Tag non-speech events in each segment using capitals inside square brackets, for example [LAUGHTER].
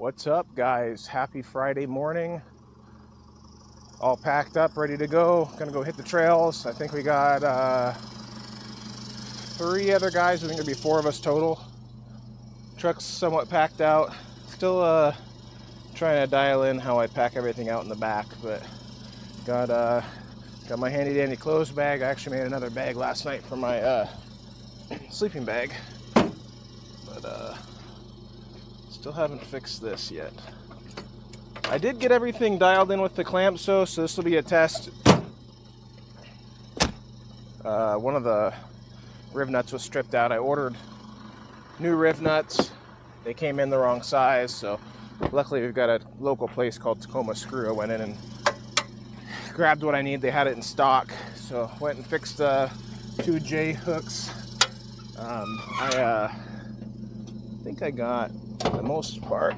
What's up, guys? Happy Friday morning. All packed up, ready to go. Gonna go hit the trails. I think we got uh, three other guys. I think there'll be four of us total. Truck's somewhat packed out. Still uh, trying to dial in how I pack everything out in the back, but got uh, got my handy dandy clothes bag. I actually made another bag last night for my uh, sleeping bag, but uh, still haven't fixed this yet. I did get everything dialed in with the clamps though, so this will be a test. Uh, one of the riv nuts was stripped out. I ordered new riv nuts. They came in the wrong size, so luckily we've got a local place called Tacoma Screw. I went in and grabbed what I need. They had it in stock, so went and fixed the two J hooks. Um, I uh, think I got the most part.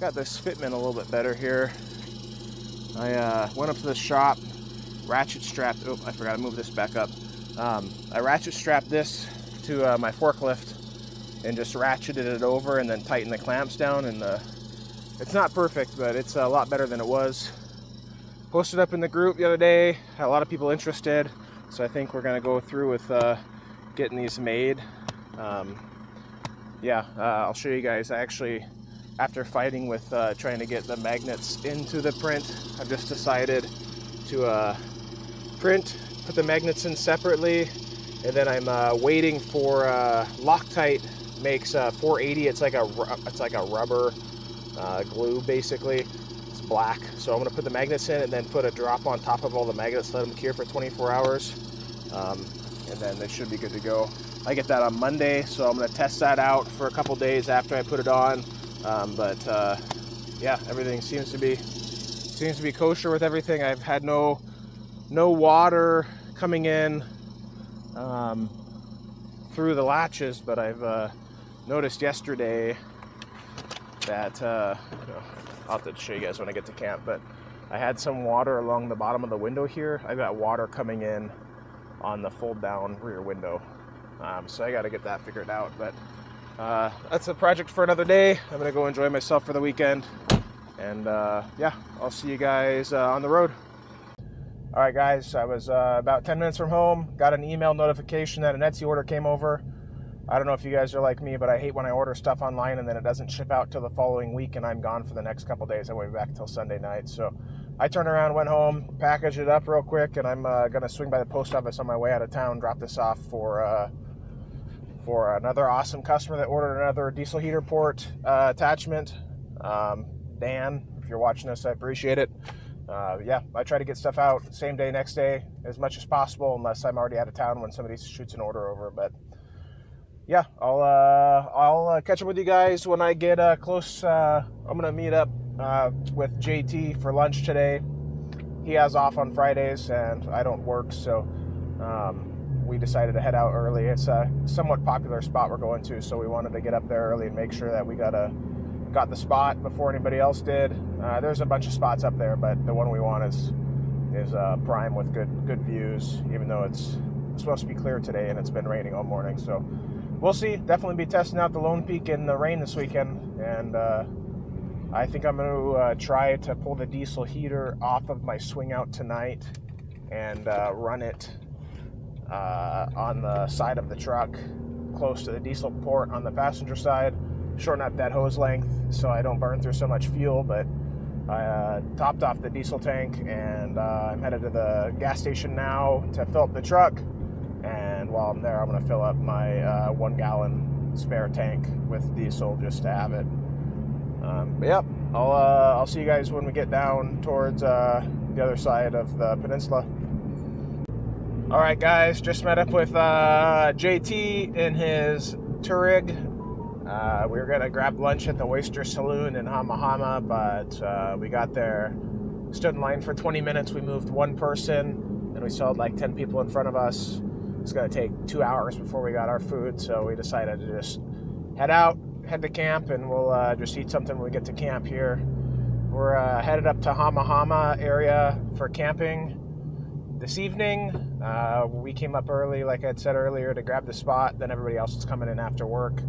Got this fitment a little bit better here. I uh, went up to the shop, ratchet strapped. Oh, I forgot to move this back up. Um, I ratchet strapped this to uh, my forklift and just ratcheted it over and then tightened the clamps down. And uh, it's not perfect, but it's a lot better than it was. Posted up in the group the other day. Had a lot of people interested, so I think we're gonna go through with uh, getting these made. Um, yeah, uh, I'll show you guys. I actually, after fighting with uh, trying to get the magnets into the print, I've just decided to uh, print, put the magnets in separately, and then I'm uh, waiting for uh, Loctite makes uh, 480. It's like a it's like a rubber glue basically. It's black, so I'm gonna put the magnets in and then put a drop on top of all the magnets, let them cure for 24 hours, um, and then they should be good to go. I get that on Monday, so I'm to test that out for a couple days after I put it on. Um, but uh, yeah, everything seems to be seems to be kosher with everything. I've had no no water coming in um, through the latches, but I've uh, noticed yesterday that uh, I'll have to show you guys when I get to camp. But I had some water along the bottom of the window here. I've got water coming in on the fold down rear window um, so I got to get that figured out. But uh, that's a project for another day. I'm going to go enjoy myself for the weekend. And uh, yeah, I'll see you guys uh, on the road. All right, guys, I was uh, about 10 minutes from home. Got an email notification that an Etsy order came over. I don't know if you guys are like me, but I hate when I order stuff online and then it doesn't ship out till the following week and I'm gone for the next couple days. I won't be back till Sunday night. So I turned around, went home, packaged it up real quick, and I'm uh, to swing by the post office on my way out of town, drop this off for uh, for another awesome customer that ordered another diesel heater port uh, attachment. Um, Dan, if you're watching this, I appreciate it. Uh, yeah, I try to get stuff out same day, next day, as much as possible, unless I'm already out of town when somebody shoots an order over. But yeah, I'll uh, I'll uh, catch up with you guys when I get close. I'm gonna meet up with JT for lunch today. He has off on Fridays, and I don't work, so. Um, we decided to head out early. It's a somewhat popular spot we're going to, so we wanted to get up there early and make sure that we got a got the spot before anybody else did. Uh, there's a bunch of spots up there, but the one we want is is uh, prime with good good views. Even though it's supposed to be clear today and it's been raining all morning, so we'll see. Definitely be testing out the Lone Peak in the rain this weekend, and uh, I think I'm going to uh, try to pull the diesel heater off of my swing out tonight and uh, run it uh, on the side of the truck, close to the diesel port on the passenger side. Shorten up that hose length so I don't burn through so much fuel. But I uh, topped off the diesel tank and uh, I'm headed to the gas station now to fill up the truck. And while I'm there, I'm going to fill up my uh, one gallon spare tank with diesel just to have it. Um, but yep, I'll, uh, I'll see you guys when we get down towards uh, the other side of the peninsula. All right, guys, just met up with uh, JT in his Touareg. Uh, we were gonna grab lunch at the Oyster Saloon in Hama Hama, but uh, we got there, stood in line for 20 minutes. We moved one person, and we had like 10 people in front of us. It's gonna take two hours before we got our food, so we decided to just head out, head to camp, and we'll uh, just eat something when we get to camp here. We're uh, headed up to Hama Hama area for camping this evening. Uh, we came up early, like I had said earlier, to grab the spot. Then everybody else is coming in after work.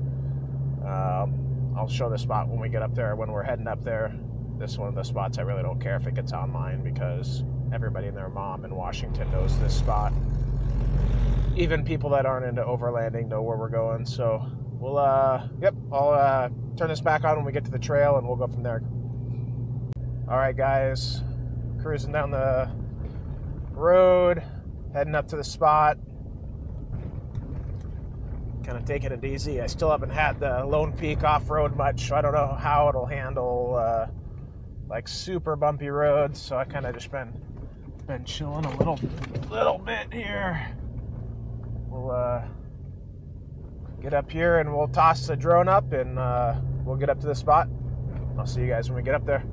Um, I'll show the spot when we get up there. When we're heading up there, this is one of the spots I really don't care if it gets online because everybody and their mom in Washington knows this spot. Even people that aren't into overlanding know where we're going. So we'll, uh, yep, I'll uh, turn this back on when we get to the trail and we'll go from there. All right, guys, cruising down the road, heading up to the spot. Kind of taking it easy. I still haven't had the Lone Peak off road much, so I don't know how it'll handle uh, like super bumpy roads. So I kind of just been been chilling a little little bit here. We'll uh, get up here and we'll toss the drone up and uh, we'll get up to the spot. I'll see you guys when we get up there.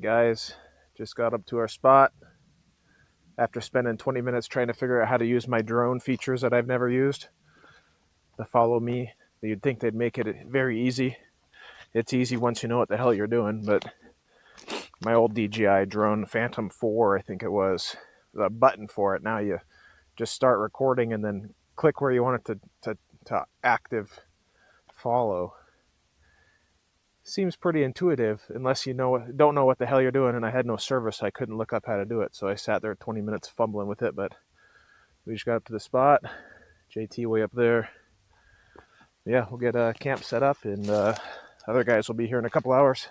Right, guys, just got up to our spot after spending 20 minutes trying to figure out how to use my drone features that I've never used. The follow me, you'd think they'd make it very easy. It's easy once you know what the hell you're doing, but my old DJI drone Phantom 4, I think it was, the button for it. Now you just start recording and then click where you want it to, to, to active follow seems pretty intuitive unless you know don't know what the hell you're doing and i had no service i couldn't look up how to do it so i sat there 20 minutes fumbling with it but we just got up to the spot. Jt way up there. Yeah we'll get a camp set up and uh, other guys will be here in a couple hours.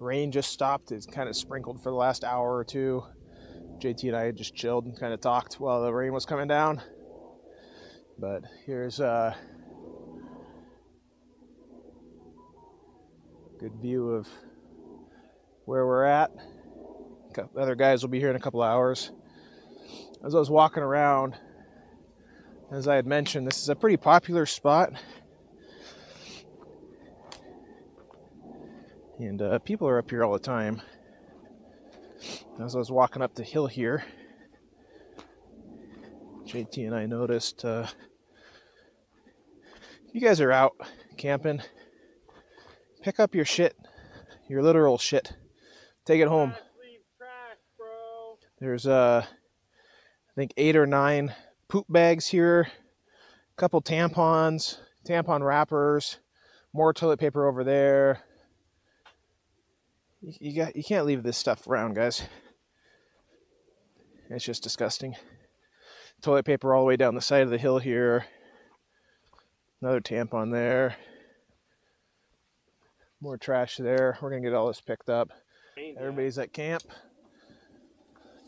Rain just stopped it's kind of sprinkled for the last hour or two. Jt and i just chilled and kind of talked while the rain was coming down. But here's uh good view of where we're at. Other guys will be here in a couple hours. As I was walking around, as I had mentioned, this is a pretty popular spot. And uh, people are up here all the time. As I was walking up the hill here, JT and I noticed uh, you guys are out camping, pick up your shit, your literal shit, take it home. There's uh, I think eight or nine poop bags here, a couple tampons, tampon wrappers, more toilet paper over there. You, you got you can't leave this stuff around, guys. It's just disgusting. Toilet paper all the way down the side of the hill here. Another tampon there. More trash there. We're gonna get all this picked up. Everybody's at camp.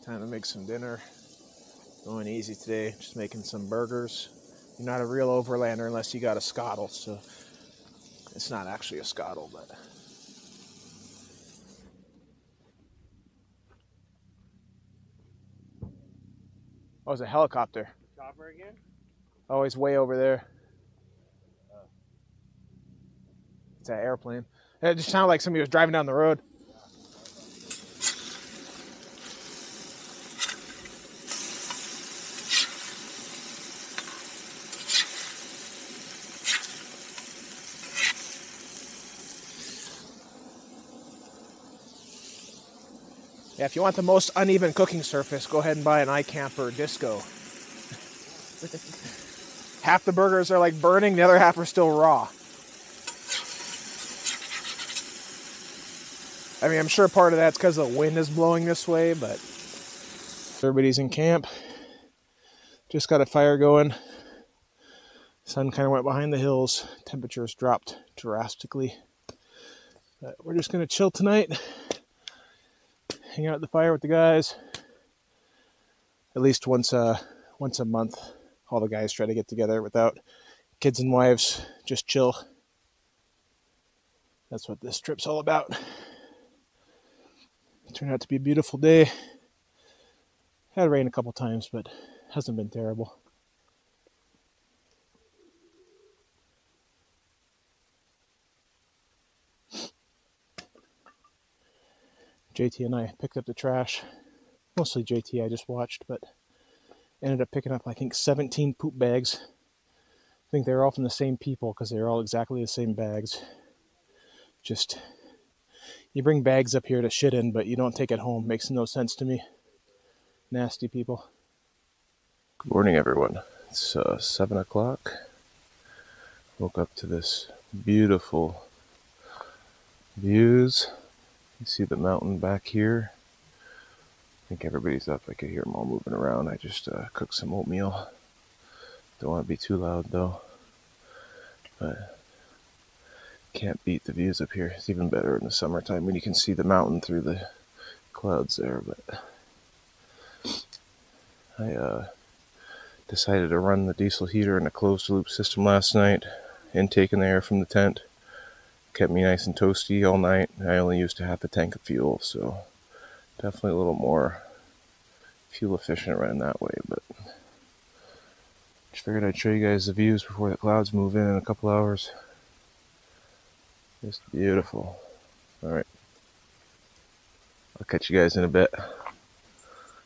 Time to make some dinner. Going easy today, just making some burgers. You're not a real overlander unless you got a Skottle, so it's not actually a Skottle, but Oh, it's a helicopter. Chopper again? Oh, he's way over there. Oh. It's that airplane. It just sounded like somebody was driving down the road. Yeah, if you want the most uneven cooking surface, go ahead and buy an iKamper Disco. [LAUGHS] half the burgers are like burning, the other half are still raw. I mean, I'm sure part of that's because the wind is blowing this way, but everybody's in camp. Just got a fire going. Sun kind of went behind the hills. Temperatures dropped drastically. But we're just going to chill tonight hang out at the fire with the guys. At least once a once a month, all the guys try to get together without kids and wives. Just chill. That's what this trip's all about. It turned out to be a beautiful day. Had rain a couple times, but hasn't been terrible. JT and I picked up the trash. Mostly JT, I just watched, but ended up picking up, I think, 17 poop bags. I think they're all from the same people because they're all exactly the same bags. Just, you bring bags up here to shit in, but you don't take it home. Makes no sense to me. Nasty people. Good morning, everyone. It's uh, 7 o'clock. Woke up to this beautiful views you see the mountain back here. I think everybody's up. I could hear them all moving around. I just uh, cooked some oatmeal. Don't want to be too loud though. But can't beat the views up here. It's even better in the summertime when you can see the mountain through the clouds there. But I uh, decided to run the diesel heater in a closed loop system last night, intaking the air from the tent kept me nice and toasty all night. I only used half a tank of fuel, so definitely a little more fuel efficient running that way. But just figured I'd show you guys the views before the clouds move in in a couple hours. Just beautiful. All right. I'll catch you guys in a bit.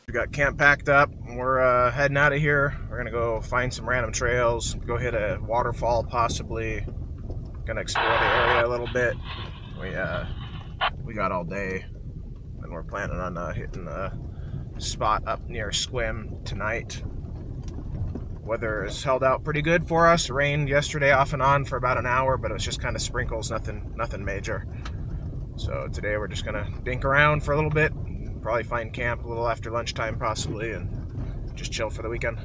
We got camp packed up. We're uh, heading out of here. We're gonna go find some random trails, go hit a waterfall possibly, gonna explore the area a little bit. We uh, we got all day, and we're planning on uh, hitting a spot up near Sequim tonight. Weather has held out pretty good for us. Rained yesterday off and on for about an hour, but it was just kind of sprinkles, nothing, nothing major. So today we're just gonna dink around for a little bit, probably find camp a little after lunchtime possibly, and just chill for the weekend.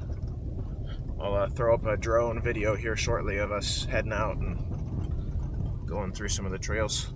I'll uh, throw up a drone video here shortly of us heading out and going through some of the trails.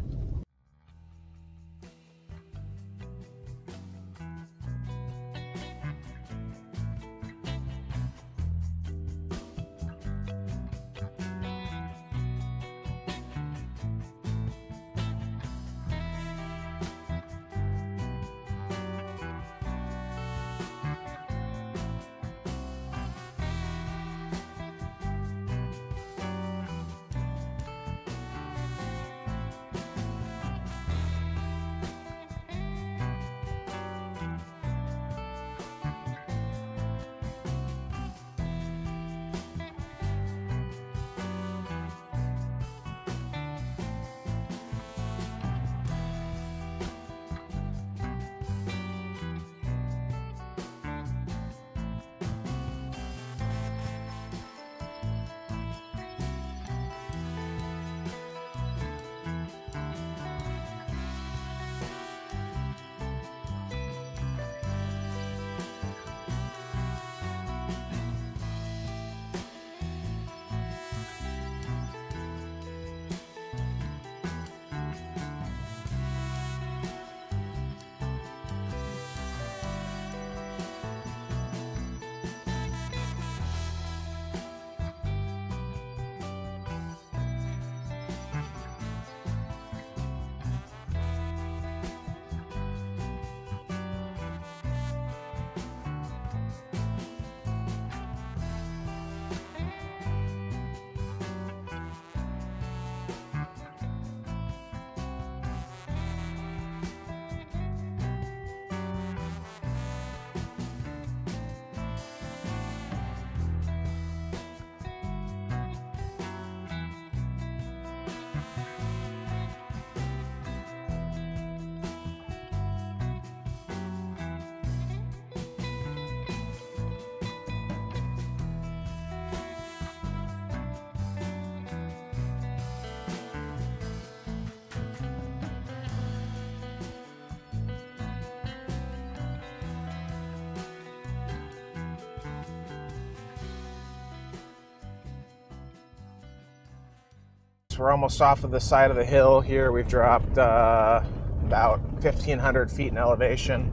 We're almost off of the side of the hill here. We've dropped uh, about 1,500 feet in elevation.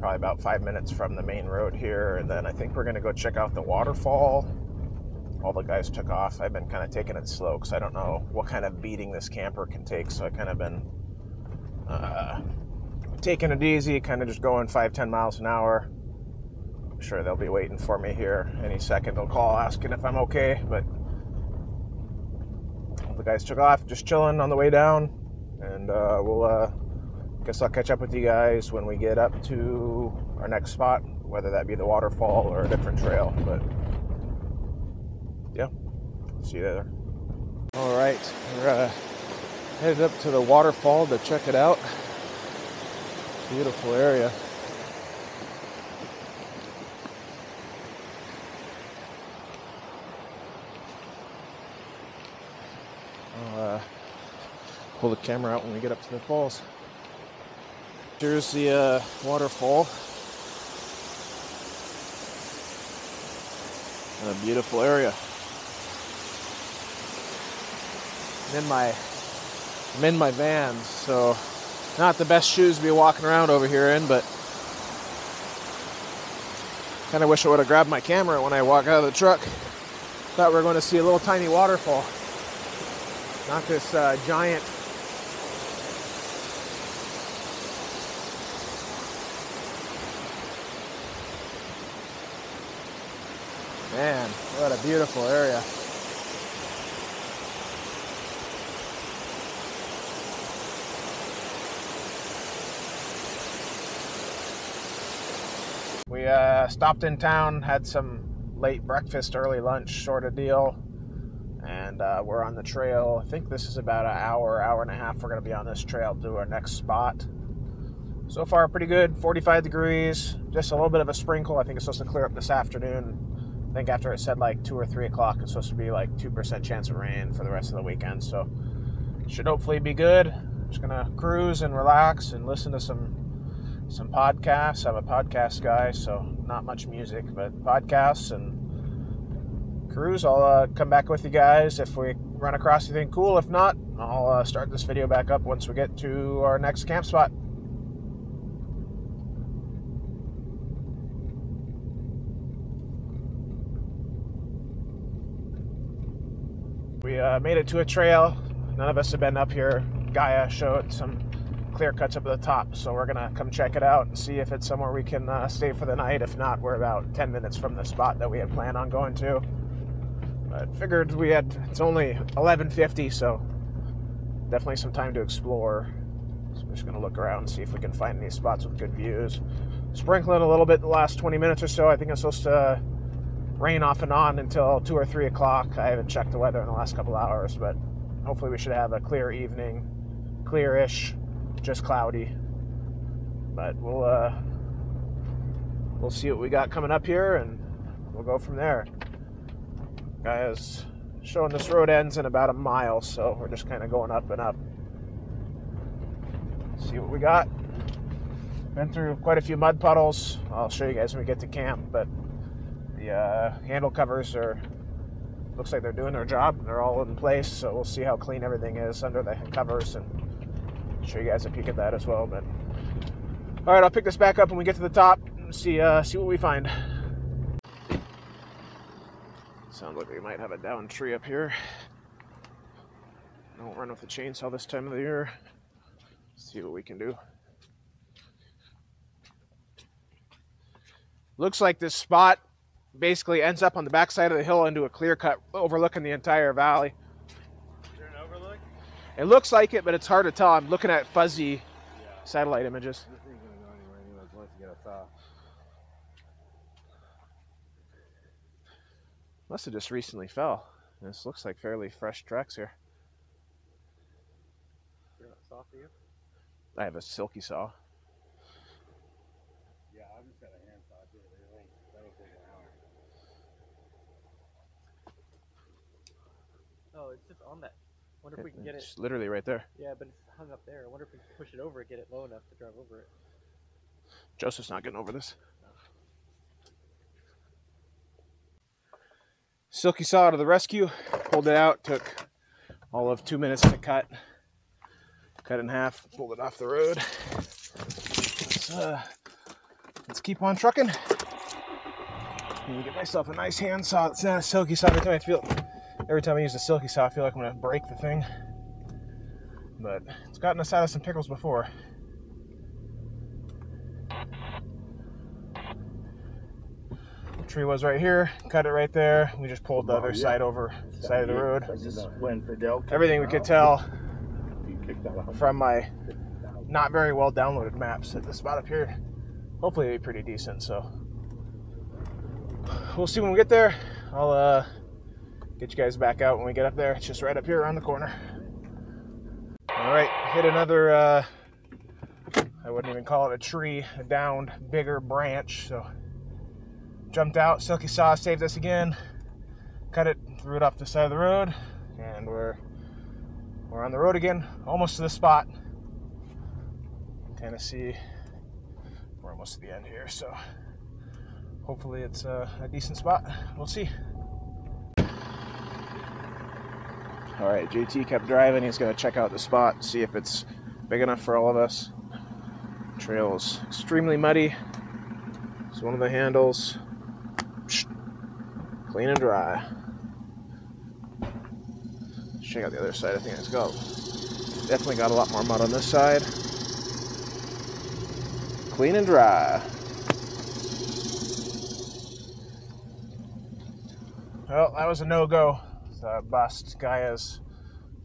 Probably about five minutes from the main road here. And then I think we're going to go check out the waterfall. All the guys took off. I've been kind of taking it slow because I don't know what kind of beating this camper can take. So I kind of been uh, taking it easy, kind of just going five, 10 miles an hour. I'm sure they'll be waiting for me here any second. They'll call asking if I'm okay, but the guys took off, just chilling on the way down, and uh, we'll uh, guess I'll catch up with you guys when we get up to our next spot, whether that be the waterfall or a different trail. But yeah, see you there. All right, we're uh, headed up to the waterfall to check it out. Beautiful area. Pull the camera out when we get up to the falls. Here's the uh, waterfall. And a beautiful area. I'm in my I'm in my vans, so not the best shoes to be walking around over here in, but kind of wish I would have grabbed my camera when I walk out of the truck. Thought we were going to see a little tiny waterfall. Not this uh, giant Man, what a beautiful area. We uh, stopped in town, had some late breakfast, early lunch sort of deal and uh, we're on the trail. I think this is about an hour, hour and a half. We're going to be on this trail to our next spot. So far, pretty good. 45 degrees, just a little bit of a sprinkle. I think it's supposed to clear up this afternoon. I think after it said like two or three o'clock, it's supposed to be like two percent chance of rain for the rest of the weekend. So should hopefully be good. Just gonna cruise and relax and listen to some some podcasts. I'm a podcast guy, so not much music, but podcasts and cruise. I'll uh, come back with you guys if we run across anything cool. If not, I'll uh, start this video back up once we get to our next camp spot. Uh, made it to a trail. None of us have been up here. Gaia showed some clear cuts up at the top, so we're gonna come check it out and see if it's somewhere we can uh, stay for the night. If not, we're about 10 minutes from the spot that we had planned on going to. But figured we had it's only 11:50, so definitely some time to explore. So we're just gonna look around and see if we can find any spots with good views. Sprinkling a little bit the last 20 minutes or so. I think I'm supposed to rain off and on until two or three o'clock. I haven't checked the weather in the last couple hours, but hopefully we should have a clear evening, clearish, just cloudy. But we'll uh, we'll see what we got coming up here, and we'll go from there. Guys, showing this road ends in about a mile, so we're just kind of going up and up. See what we got. Been through quite a few mud puddles. I'll show you guys when we get to camp, but the uh, handle covers are looks like they're doing their job. They're all in place, so we'll see how clean everything is under the covers and show you guys a peek at that as well. But all right, I'll pick this back up when we get to the top and see uh, see what we find. Sounds like we might have a down tree up here. I won't run with the chainsaw this time of the year. see what we can do. Looks like this spot basically ends up on the backside of the hill into a clear cut overlooking the entire valley. Is there an overlook? It looks like it, but it's hard to tell. I'm looking at fuzzy Yeah. satellite images. This thing's gonna go anywhere anyways once you get a thaw. Must have just recently fell. This looks like fairly fresh tracks here. You're not saw for you? I have a silky saw. Yeah, I'm just got a hand saw too. Everything. That'll take an hour. Oh, it's just on that. Wonder if we can get it. It's literally right there. Yeah, but it's hung up there. I wonder if we can push it over and get it low enough to drive over it. Joseph's not getting over this. Silky saw to the rescue. Pulled it out. Took all of two minutes to cut. Cut in half, pulled it off the road. Let's, uh, let's keep on trucking. Let me get myself a nice hand saw. It's not a silky saw. Time I feel, every time I use a silky saw, I feel like I'm gonna break the thing. But it's gotten us out of some pickles before. The tree was right here. Cut it right there. We just pulled the Oh, other yeah. side over side of the road. Everything we could tell He kicked out a from my not very well downloaded maps that the spot up here hopefully be pretty decent. So we'll see when we get there. I'll uh, get you guys back out when we get up there. It's just right up here around the corner. All right, hit another. Uh, I wouldn't even call it a tree, a downed bigger branch. So jumped out. Silky saw saved us again. Cut it, threw it off the side of the road, and we're we're on the road again, almost to the spot. Tennessee. We're almost to the end here, so hopefully it's uh, a decent spot. We'll see. All right, JT kept driving. He's going to check out the spot, see if it's big enough for all of us. Trail is extremely muddy. It's one of the handles. Clean and dry. Check out the other side. I think it's got definitely got a lot more mud on this side. Clean and dry. Well, that was a no-go. Bust. Gaia's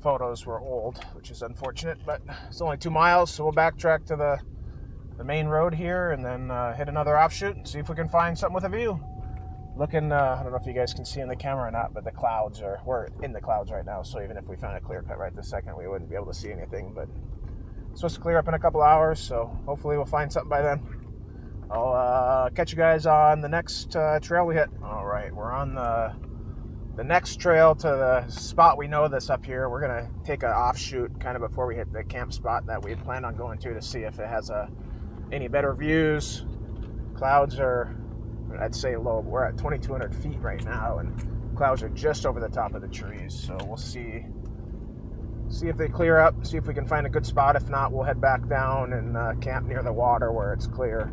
photos were old, which is unfortunate, but it's only two miles, so we'll backtrack to the the main road here and then uh, hit another offshoot and see if we can find something with a view. Looking, uh, I don't know if you guys can see in the camera or not, but the clouds are, we're in the clouds right now, so even if we found a clear cut right this second, we wouldn't be able to see anything, but it's supposed to clear up in a couple hours, so hopefully we'll find something by then. I'll uh, catch you guys on the next uh, trail we hit. All right, we're on the the next trail to the spot we know that's up here. We're gonna take an offshoot kind of before we hit the camp spot that we had planned on going to to see if it has a any better views. Clouds are, I'd say low. We're at 2,200 feet right now, and clouds are just over the top of the trees. So we'll see see if they clear up. See if we can find a good spot. If not, we'll head back down and uh, camp near the water where it's clear.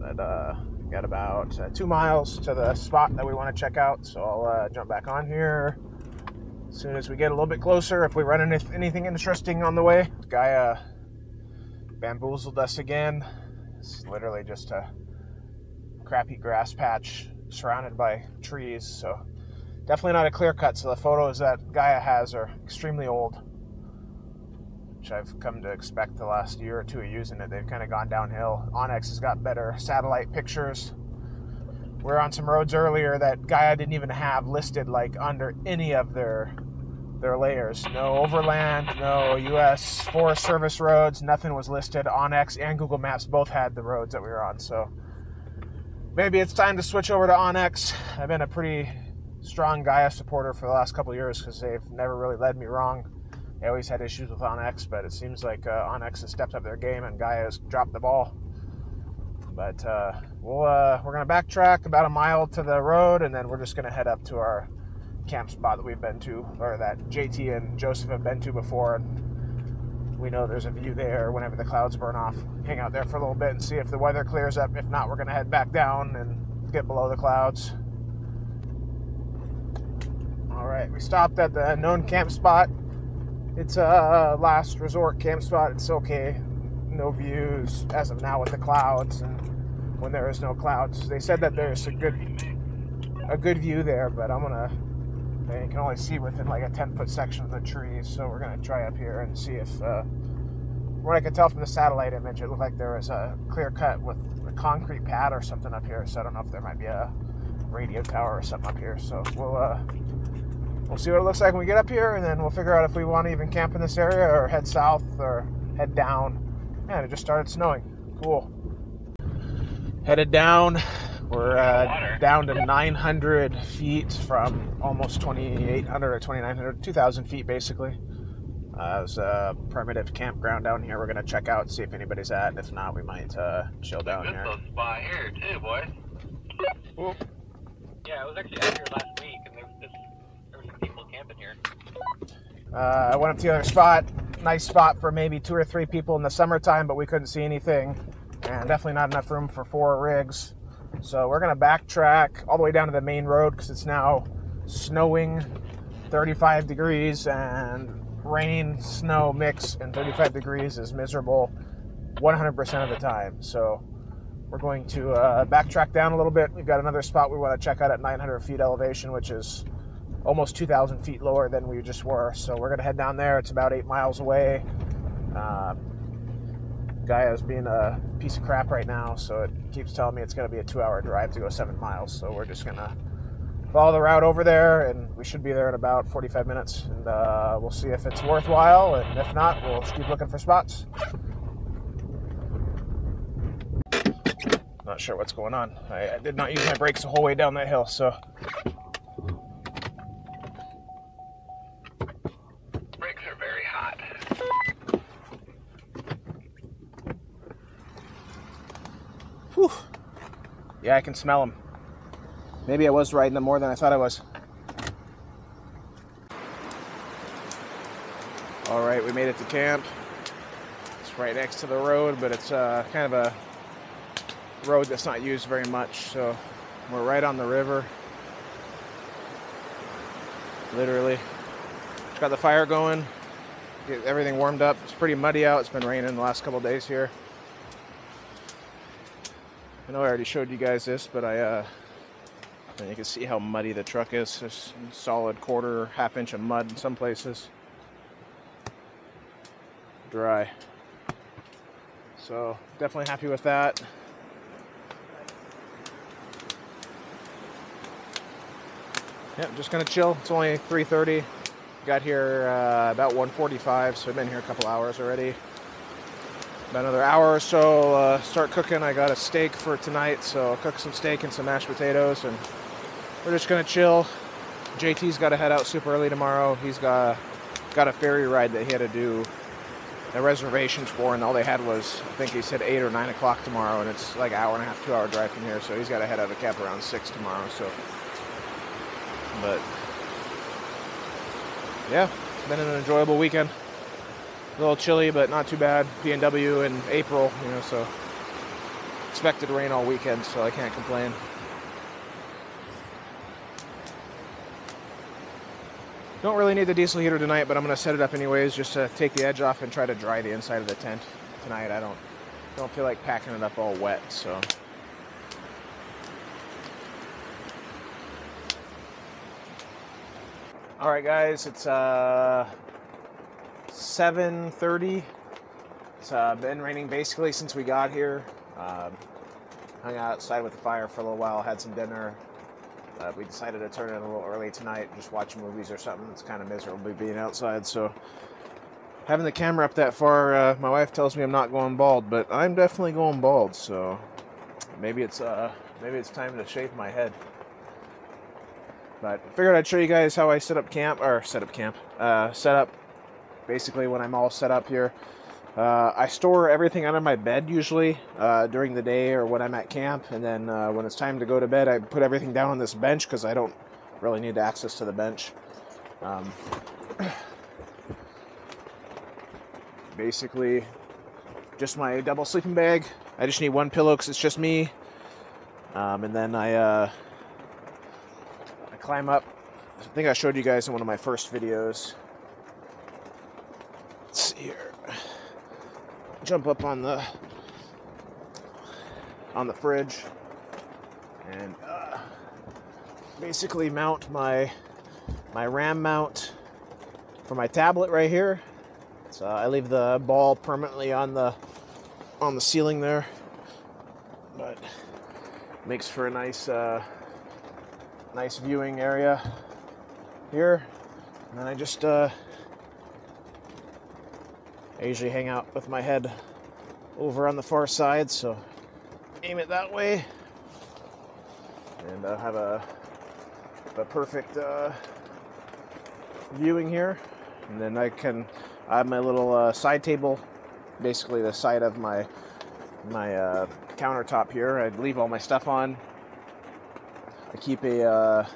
But uh, got about uh, two miles to the spot that we want to check out. So I'll uh, jump back on here as soon as we get a little bit closer. If we run into anything interesting on the way, Gaia bamboozled us again. It's literally just a crappy grass patch surrounded by trees. So definitely not a clear cut. So the photos that Gaia has are extremely old, which I've come to expect the last year or two of using it. They've kind of gone downhill. onX has got better satellite pictures. We are on some roads earlier that Gaia didn't even have listed like under any of their their layers. No overland, no U.S. Forest Service roads. Nothing was listed. onX and Google Maps both had the roads that we were on. So maybe it's time to switch over to onX. I've been a pretty strong Gaia supporter for the last couple years because they've never really led me wrong. They always had issues with onX, but it seems like uh, onX has stepped up their game and Gaia has dropped the ball. But uh, we'll uh, we're gonna backtrack about a mile to the road, and then we're just gonna head up to our camp spot that we've been to, or that JT and Joseph have been to before. And we know there's a view there whenever the clouds burn off. Hang out there for a little bit and see if the weather clears up. If not, we're gonna head back down and get below the clouds. All right, we stopped at the known camp spot. It's a last resort camp spot. It's okay. No views as of now with the clouds and when there is no clouds. They said that there's a good a good view there, but I'm gonna you can only see within like a 10 foot section of the trees, so we're gonna try up here and see if uh, what I could tell from the satellite image, it looked like there was a clear cut with a concrete pad or something up here. So I don't know if there might be a radio tower or something up here. So we'll uh, we'll see what it looks like when we get up here, and then we'll figure out if we want to even camp in this area or head south or head down. Man, it just started snowing. Cool. Headed down. We're uh, down to 900 feet from almost 2,800 or 2,900, 2,000 feet basically. Uh, there's a primitive campground down here. We're gonna check out, see if anybody's at. If not, we might uh, chill down Good here. little spot here too, boys. Yeah, I was actually out here last week, and there was, this, there were some people camping here. Uh, I went up to the other spot. Nice spot for maybe two or three people in the summertime, but we couldn't see anything, and definitely not enough room for four rigs. So we're gonna backtrack all the way down to the main road because it's now snowing, 35 degrees, and rain, snow mix, and 35 degrees is miserable 100% of the time. So we're going to uh, backtrack down a little bit. We've got another spot we want to check out at 900 feet elevation, which is almost 2,000 feet lower than we just were. So we're going to head down there. It's about eight miles away. Uh, Gaia is being a piece of crap right now, so it keeps telling me it's going to be a two hour drive to go seven miles. So we're just going to follow the route over there, and we should be there in about 45 minutes. And uh, we'll see if it's worthwhile, and if not, we'll keep looking for spots. Not sure what's going on. I, I did not use my brakes the whole way down that hill, so. Brakes are very hot. Whew. Yeah, I can smell them. Maybe I was riding them more than I thought I was. All right, we made it to camp. It's right next to the road, but it's uh, kind of a road that's not used very much. So we're right on the river. Literally. Got the fire going. Get everything warmed up. It's pretty muddy out. It's been raining the last couple days here. I know I already showed you guys this, but I uh, you can see how muddy the truck is. There's solid quarter, half inch of mud in some places. Dry. So definitely happy with that. Yeah, just gonna chill. It's only 3:30. Got here uh, about 1:45, so I've been here a couple hours already. About another hour or so, uh, start cooking. I got a steak for tonight, so I'll cook some steak and some mashed potatoes, and we're just gonna chill. JT's got to head out super early tomorrow. He's got got a ferry ride that he had to do the reservations for, and all they had was I think he said eight or nine o'clock tomorrow, and it's like an hour and a half, two hour drive from here. So he's got to head out of camp around six tomorrow. So, but yeah, it's been an enjoyable weekend. A little chilly, but not too bad. PNW in April, you know, so expected rain all weekend, so I can't complain. Don't really need the diesel heater tonight, but I'm gonna set it up anyways, just to take the edge off and try to dry the inside of the tent tonight. I don't don't feel like packing it up all wet, so. All right, guys, it's uh 7:30. It's uh, been raining basically since we got here. Um, hung outside with the fire for a little while, had some dinner, uh, we decided to turn in a little early tonight, just watch movies or something. It's kind of miserable being outside, so having the camera up that far, uh, my wife tells me I'm not going bald, but I'm definitely going bald. So maybe it's uh, maybe it's time to shave my head. But figured I'd show you guys how I set up camp or set up camp, uh, set up basically when I'm all set up here. Uh, I store everything under my bed usually uh, during the day or when I'm at camp, and then uh, when it's time to go to bed, I put everything down on this bench because I don't really need access to the bench. Um, [CLEARS THROAT] basically, just my double sleeping bag. I just need one pillow because it's just me, um, and then I uh, I climb up. I think I showed you guys in one of my first videos. Let's see here jump up on the on the fridge and uh, basically mount my my RAM mount for my tablet right here. So I leave the ball permanently on the on the ceiling there, but makes for a nice uh, nice viewing area here. And then I just uh, I usually hang out with my head over on the far side, so aim it that way, and uh, have a, a perfect uh, viewing here. And then I can I have my little uh, side table, basically the side of my my uh, countertop here. I leave all my stuff on. I keep a uh,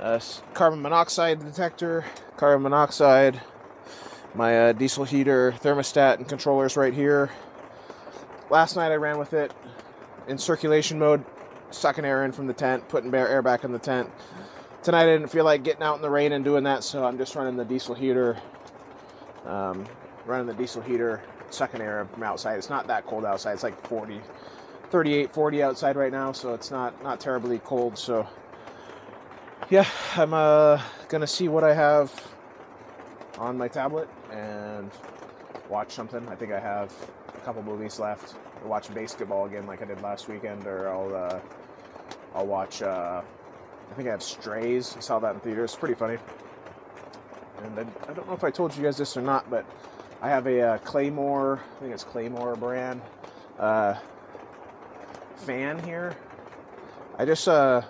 uh, carbon monoxide detector, carbon monoxide, my uh, diesel heater, thermostat, and controllers right here. Last night I ran with it in circulation mode, sucking air in from the tent, putting air back in the tent. Tonight I didn't feel like getting out in the rain and doing that, so I'm just running the diesel heater, um, running the diesel heater, sucking air from outside. It's not that cold outside. It's like 40, 38, 40 outside right now, so it's not not terribly cold. So yeah, I'm uh, gonna see what I have on my tablet and watch something. I think I have a couple movies left. I'll watch basketball again, like I did last weekend, or I'll uh, I'll watch. Uh, I think I have Strays. I saw that in theaters. It's pretty funny. And I, I don't know if I told you guys this or not, but I have a uh, Claymore. I think it's Claymore brand uh, fan here. I just uh,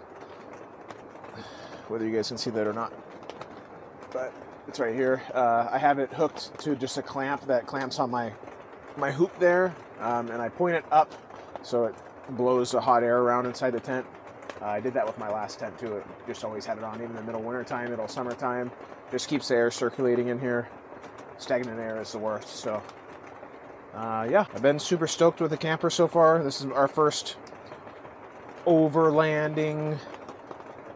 whether you guys can see that or not, but it's right here. Uh, I have it hooked to just a clamp that clamps on my my hoop there, um, and I point it up so it blows the hot air around inside the tent. Uh, I did that with my last tent too. It just always had it on, even in the middle winter time, middle summertime. Just keeps the air circulating in here. Stagnant air is the worst. So, uh, yeah, I've been super stoked with the camper so far. This is our first overlanding,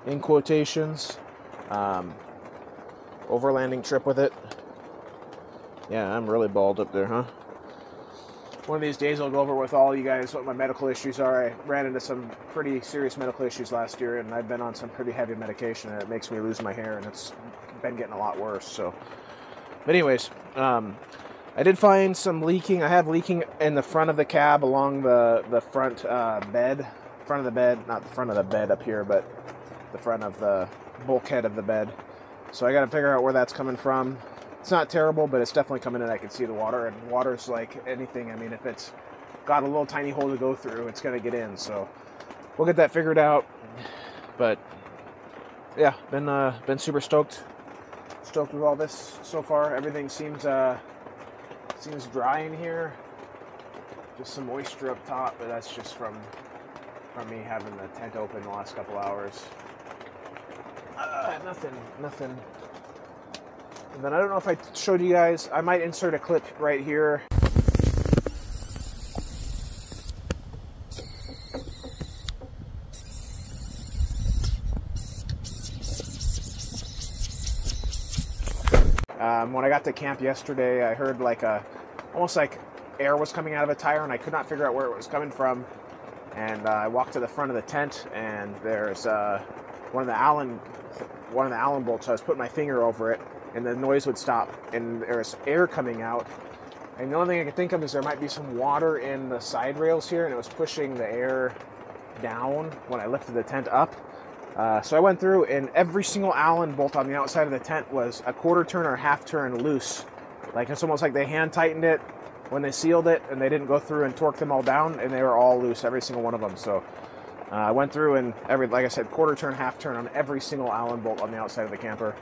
in quotations, um, overlanding trip with it. Yeah, I'm really bald up there, huh? One of these days I'll go over with all you guys what my medical issues are. I ran into some pretty serious medical issues last year, and I've been on some pretty heavy medication, and it makes me lose my hair, and it's been getting a lot worse. So, but anyways, um, I did find some leaking. I have leaking in the front of the cab along the the front uh, bed, front of the bed, not the front of the bed up here, but the front of the bulkhead of the bed. So I got to figure out where that's coming from. It's not terrible, but it's definitely coming in. I can see the water, and water's like anything. I mean, if it's got a little tiny hole to go through, it's gonna get in. So we'll get that figured out. But yeah, been uh, been super stoked, stoked with all this so far. Everything seems uh, seems dry in here. Just some moisture up top, but that's just from from me having the tent open the last couple hours. Nothing, nothing. And then I don't know if I showed you guys. I might insert a clip right here. Um, when I got to camp yesterday, I heard like a almost like air was coming out of a tire, and I could not figure out where it was coming from. And uh, I walked to the front of the tent, and there's uh, one of the Allen one of the Allen bolts. I was putting my finger over it, and the noise would stop, and there was air coming out. And the only thing I could think of is there might be some water in the side rails here, and it was pushing the air down when I lifted the tent up. Uh, so I went through, and every single Allen bolt on the outside of the tent was a quarter turn or half turn loose. Like it's almost like they hand tightened it when they sealed it, and they didn't go through and torque them all down, and they were all loose, every single one of them. So uh, I went through and every, like I said, quarter turn, half turn on every single Allen bolt on the outside of the camper.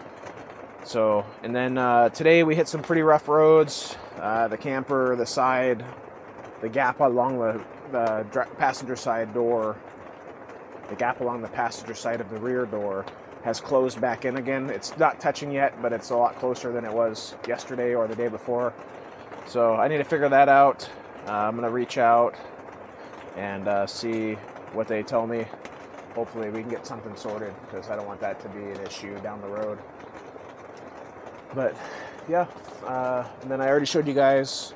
So, and then uh, today we hit some pretty rough roads. Uh, the camper, the side, the gap along the, the passenger side door, the gap along the passenger side of the rear door has closed back in again. It's not touching yet, but it's a lot closer than it was yesterday or the day before. So I need to figure that out. Uh, I'm gonna reach out and uh, see what they tell me. Hopefully, we can get something sorted because I don't want that to be an issue down the road. But yeah, uh, and then I already showed you guys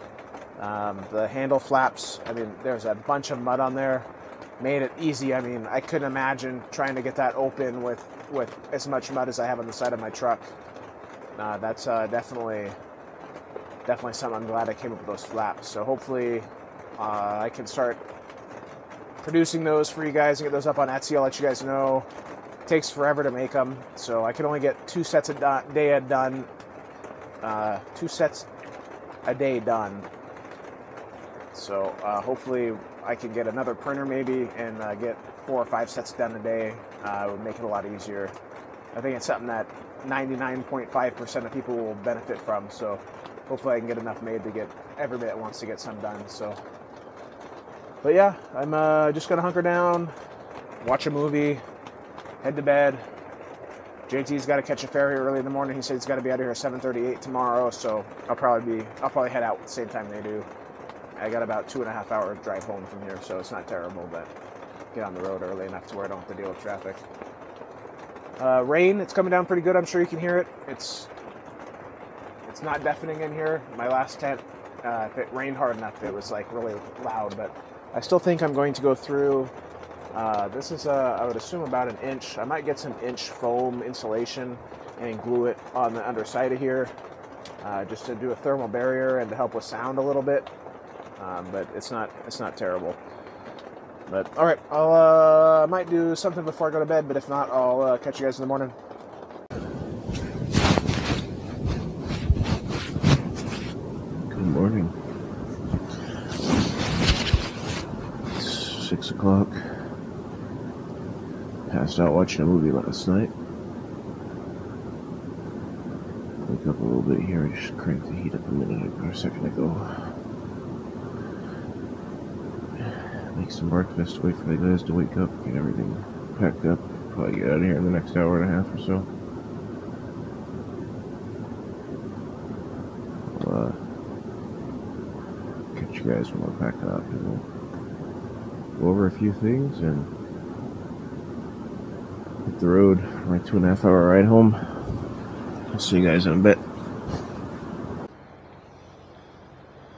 um, the handle flaps. I mean, there's a bunch of mud on there. Made it easy. I mean, I couldn't imagine trying to get that open with with as much mud as I have on the side of my truck. Uh, that's uh, definitely definitely something I'm glad I came up with those flaps. So hopefully, uh, I can start producing those for you guys and get those up on Etsy. I'll let you guys know. It takes forever to make them, so I can only get two sets a do- day done. Uh, two sets a day done. So uh, hopefully I can get another printer maybe and uh, get four or five sets done a day. Uh, it would make it a lot easier. I think it's something that 99.5% of people will benefit from. So hopefully I can get enough made to get everybody that wants to get some done. So, but yeah, I'm uh, just gonna hunker down, watch a movie, head to bed, JT's got to catch a ferry early in the morning. He said he's got to be out of here at 7:38 tomorrow, so I'll probably be I'll probably head out the same time they do. I got about two and a half hour drive home from here, so it's not terrible, but get on the road early enough to where I don't have to deal with traffic. Uh, rain, it's coming down pretty good. I'm sure you can hear it. It's it's not deafening in here. My last tent, uh, if it rained hard enough, it was like really loud. But I still think I'm going to go through. Uh, this is, uh, I would assume, about an inch. I might get some inch foam insulation and glue it on the underside of here, uh, just to do a thermal barrier and to help with sound a little bit. Um, but it's not it's not terrible. But all right, I'll uh, might do something before I go to bed. But if not, I'll uh, catch you guys in the morning. Good morning. It's six o'clock. Passed out watching a movie last night. Wake up a little bit here. I just cranked the heat up a minute or a second ago. Make some breakfast. Wait for the guys to wake up. Get everything packed up. Probably get out of here in the next hour and a half or so. I'll, uh, catch you guys when we're packed up go over a few things and hit the road. My two and a half hour ride home. I'll see you guys in a bit.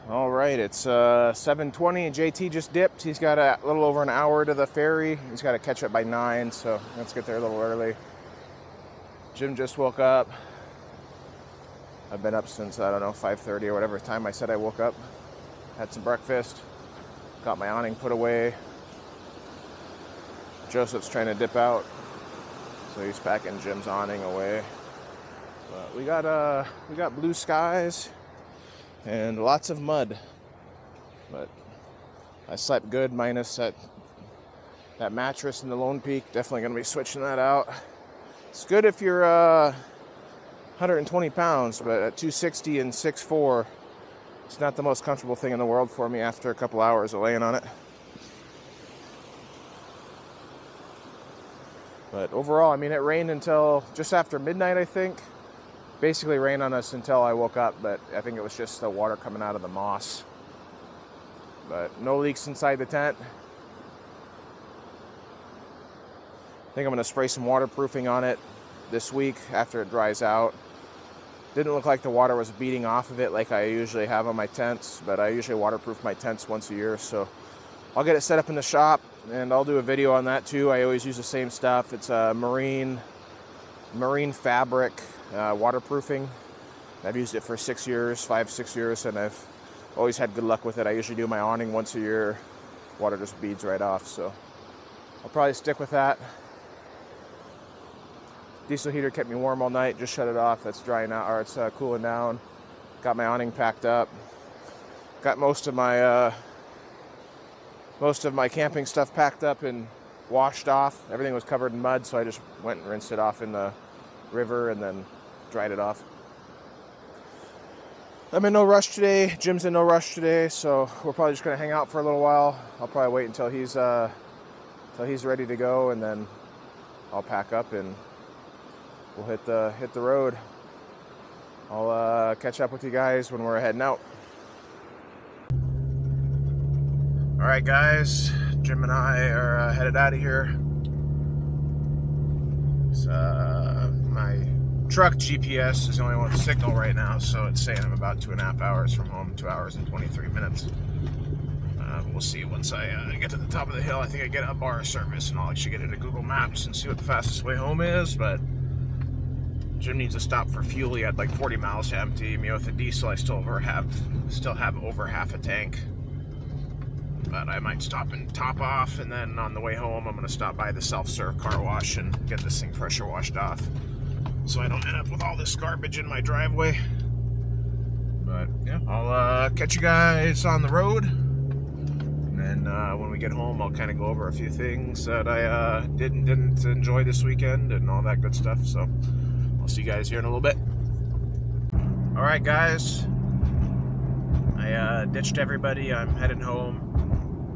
All right, it's uh, 7:20 and JT just dipped. He's got a little over an hour to the ferry. He's got to catch up by nine, so let's get there a little early. Jim just woke up. I've been up since I don't know 5:30 or whatever time I said I woke up. Had some breakfast. Got my awning put away. Joseph's trying to dip out, so he's packing Jim's awning away. But we got uh we got blue skies and lots of mud. But I slept good minus that that mattress in the Lone Peak. Definitely gonna be switching that out. It's good if you're uh, 120 pounds, but at 260 and 6'4, it's not the most comfortable thing in the world for me after a couple hours of laying on it. But overall, I mean, it rained until just after midnight, I think basically rained on us until I woke up, but I think it was just the water coming out of the moss. But no leaks inside the tent. I think I'm going to spray some waterproofing on it this week after it dries out. Didn't look like the water was beating off of it like I usually have on my tents, but I usually waterproof my tents once a year, so I'll get it set up in the shop and I'll do a video on that too. I always use the same stuff. It's a marine marine fabric uh, waterproofing. I've used it for six years, five, six years, and I've always had good luck with it. I usually do my awning once a year. Water just beads right off, so I'll probably stick with that. Diesel heater kept me warm all night. Just shut it off. It's drying out, or it's uh, cooling down. Got my awning packed up. Got most of my uh, most of my camping stuff packed up and washed off. Everything was covered in mud, so I just went and rinsed it off in the river and then dried it off. I'm in no rush today. Jim's in no rush today, so we're probably just gonna hang out for a little while. I'll probably wait until he's uh, until he's ready to go, and then I'll pack up and we'll hit the hit the road. I'll uh, catch up with you guys when we're heading out. All right, guys. Jim and I are uh, headed out of here. Uh, my truck GPS is the only one signal right now, so it's saying I'm about two and a half hours from home, two hours and 23 minutes. Uh, we'll see once I uh, get to the top of the hill. I think I get a bar service and I'll actually get into Google Maps and see what the fastest way home is, but Jim needs to stop for fuel. He had like 40 miles to empty. Me with the diesel, I still over have still have over half a tank but I might stop and top off and then on the way home I'm going to stop by the self-serve car wash and get this thing pressure washed off. So I don't end up with all this garbage in my driveway. But yeah I'll uh, catch you guys on the road. And then uh, when we get home I'll kind of go over a few things that I uh, did and didn't enjoy this weekend and all that good stuff. So I'll see you guys here in a little bit. All right guys. I uh, ditched everybody. I'm heading home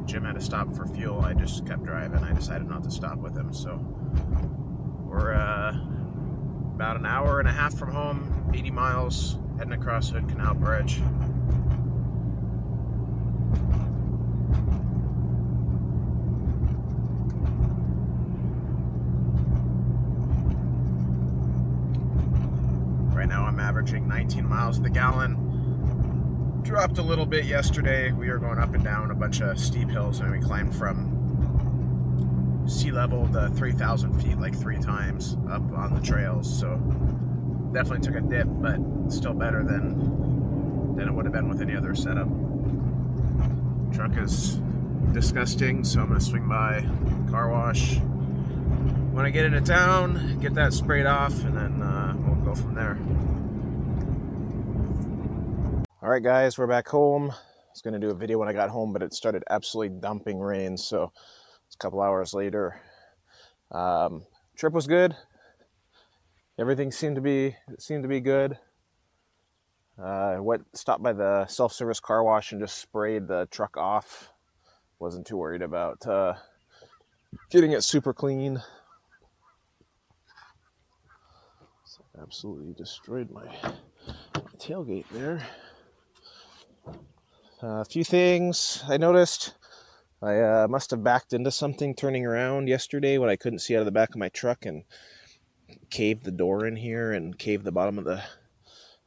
Jim had to stop for fuel. I just kept driving. I decided not to stop with him. So we're uh, about an hour and a half from home, 80 miles, heading across Hood Canal Bridge. Right now I'm averaging 19 miles to the gallon. Dropped a little bit yesterday. We were going up and down a bunch of steep hills and we climbed from sea level to 3,000 feet like three times up on the trails. So definitely took a dip, but still better than than it would have been with any other setup. Truck is disgusting, so I'm gonna swing by car wash when I get into town, get that sprayed off, and then uh, we'll go from there. All right, guys, we're back home. I was gonna do a video when I got home, but it started absolutely dumping rain, so it's a couple hours later. Um, trip was good. Everything seemed to be seemed to be good. Uh, went stopped by the self-service car wash and just sprayed the truck off. Wasn't too worried about uh, getting it super clean. So absolutely destroyed my tailgate there. Uh, a few things I noticed. I uh, must have backed into something turning around yesterday when I couldn't see out of the back of my truck and caved the door in here and caved the bottom of the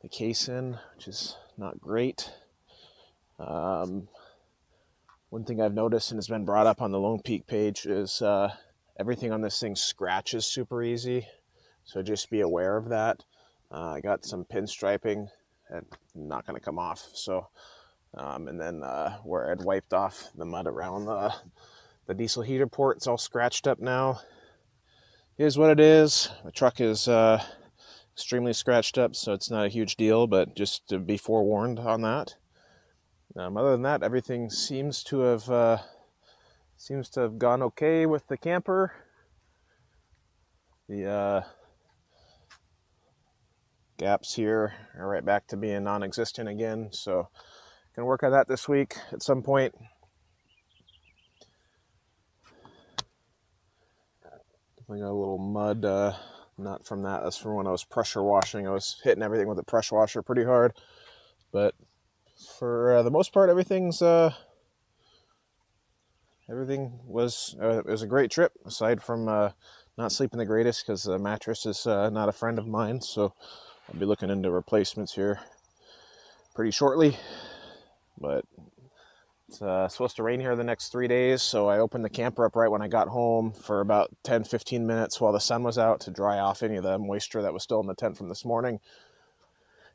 the case in, which is not great. Um, one thing I've noticed and has been brought up on the Lone Peak page is uh, everything on this thing scratches super easy. So just be aware of that. Uh, I got some pinstriping and not going to come off. So, um, and then uh, where I'd wiped off the mud around the, the diesel heater port, it's all scratched up now. Is what it is. The truck is uh, extremely scratched up, so it's not a huge deal, but just to be forewarned on that. Um, other than that, everything seems to have uh, seems to have gone okay with the camper. The uh, gaps here are right back to being non-existent again, so gonna work on that this week at some point. Definitely got a little mud. Uh, not from that. That's from when I was pressure washing. I was hitting everything with a pressure washer pretty hard. But for uh, the most part, everything's uh, everything was uh, it was a great trip. Aside from uh, not sleeping the greatest because the mattress is uh, not a friend of mine, so I'll be looking into replacements here pretty shortly. But it's uh, supposed to rain here the next three days, so I opened the camper up right when I got home for about 10 15 minutes while the sun was out to dry off any of the moisture that was still in the tent from this morning.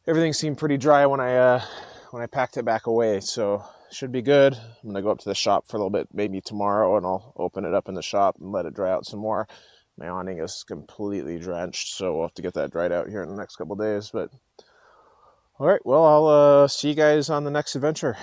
Everything seemed pretty dry when I uh, when I packed it back away, so should be good. I'm gonna go up to the shop for a little bit, maybe tomorrow, and I'll open it up in the shop and let it dry out some more. My awning is completely drenched, so we'll have to get that dried out here in the next couple days. But all right, well, I'll uh, see you guys on the next adventure.